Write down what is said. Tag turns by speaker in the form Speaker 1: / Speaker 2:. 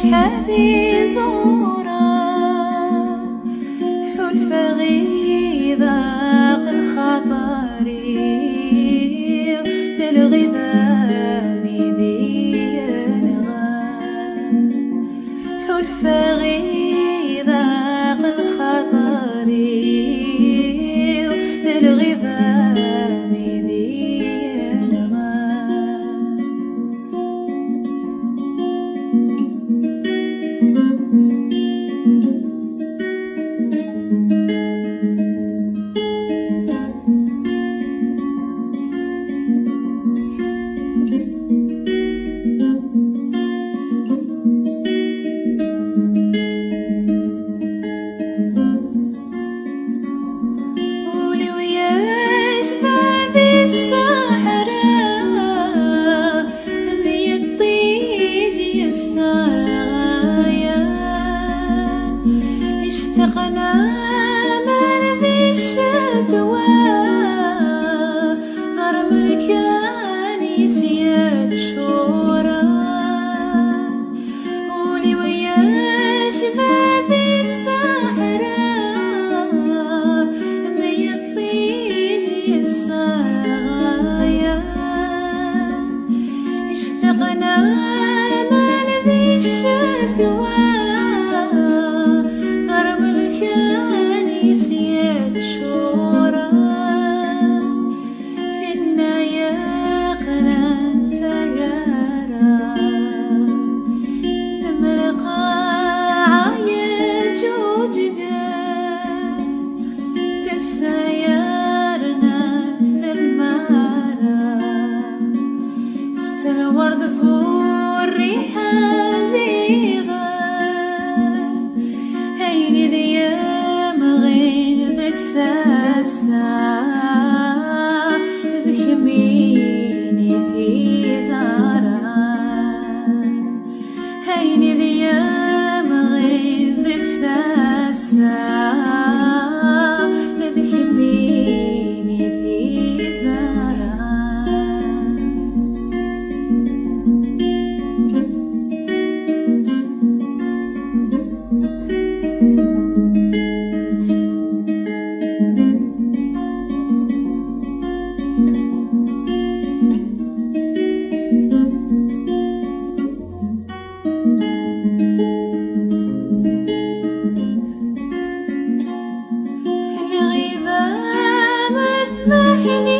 Speaker 1: shadows old aking